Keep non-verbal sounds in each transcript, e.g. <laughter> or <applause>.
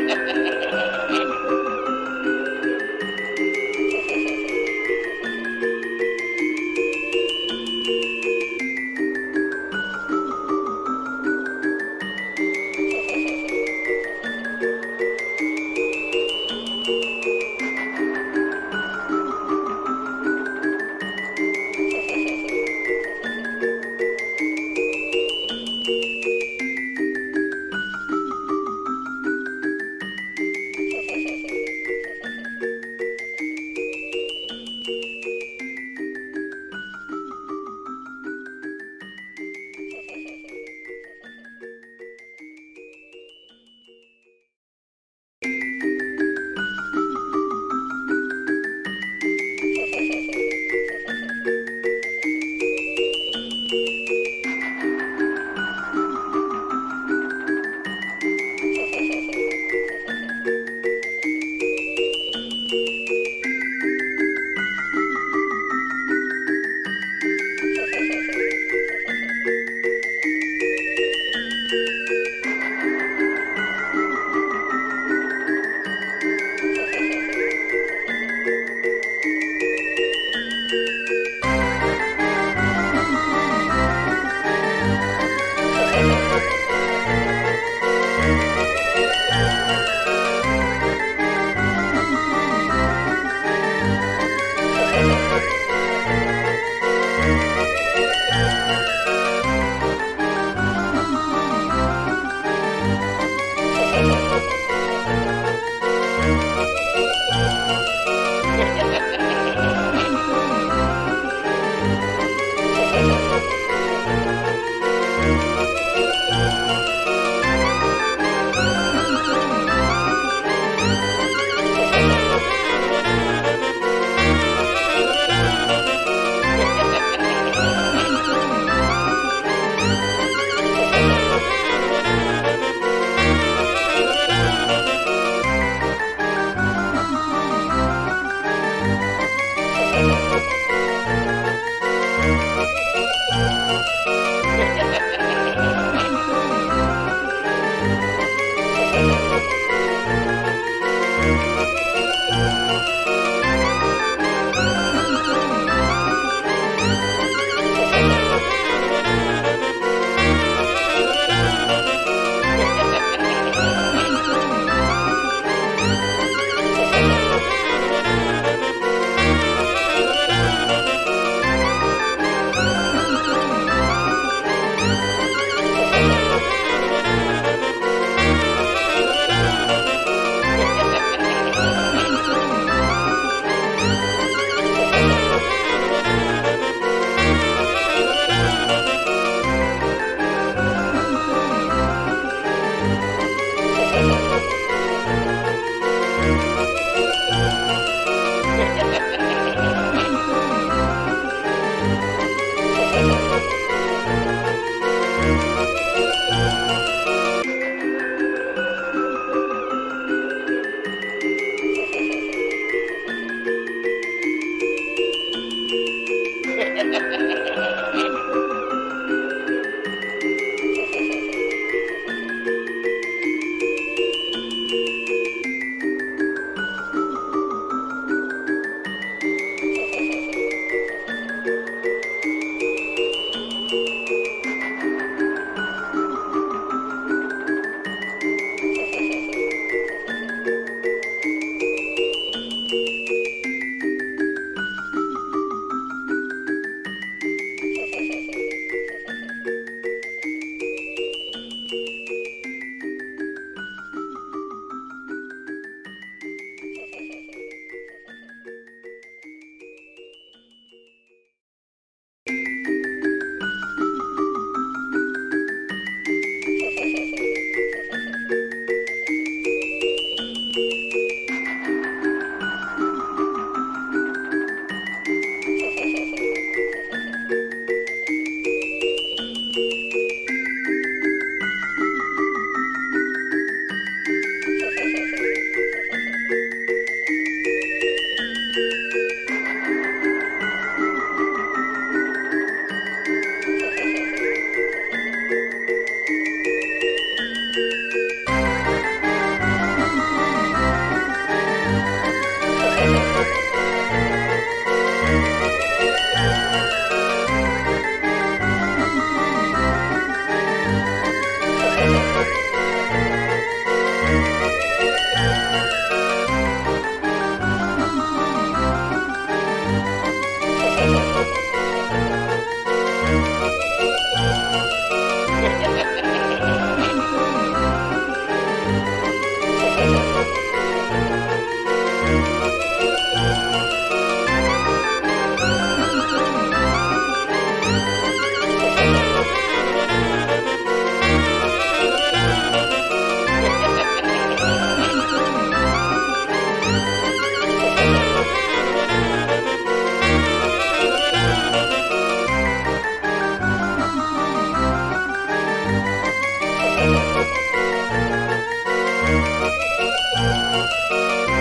Música <laughs>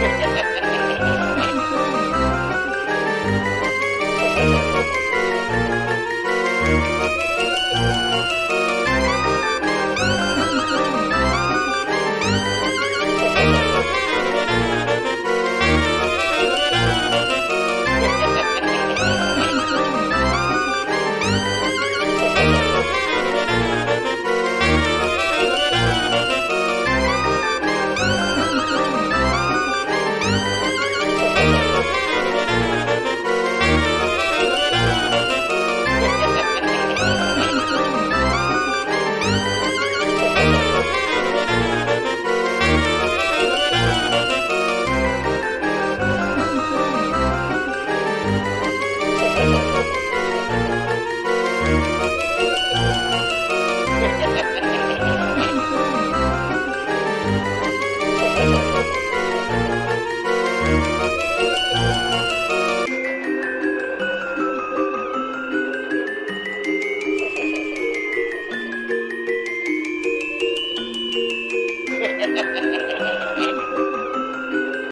Yeah. <laughs>